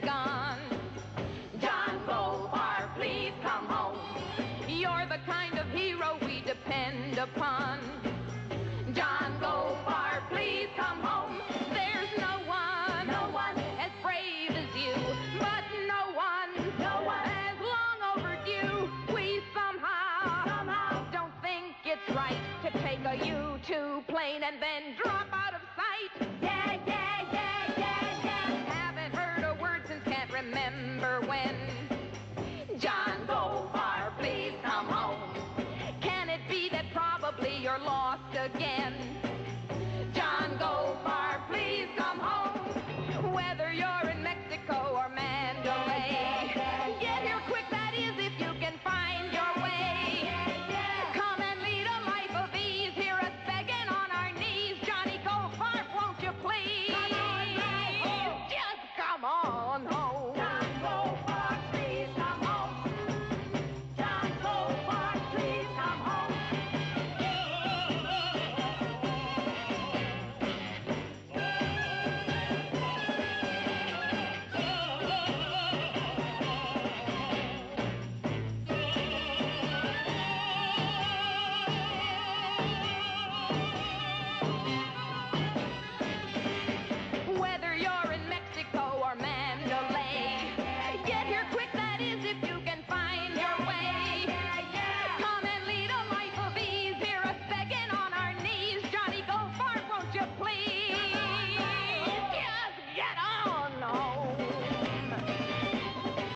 gone. John Goldfarb, please come home. You're the kind of hero we depend upon. John Goldfarb, please come home. There's no one, no one as brave as you, but no one, no one as long overdue. We somehow, somehow don't think it's right to take a U2 plane and then drop out of sight. Yeah, yeah, yeah. You're lost again?